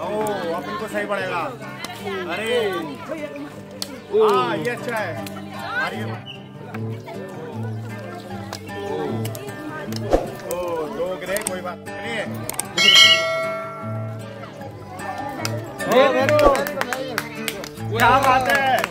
अपन को सही पड़ेगा। अरे। हाँ ये अच्छा है। अरे। ओ दो ग्रे कोई बात नहीं। क्या बात है।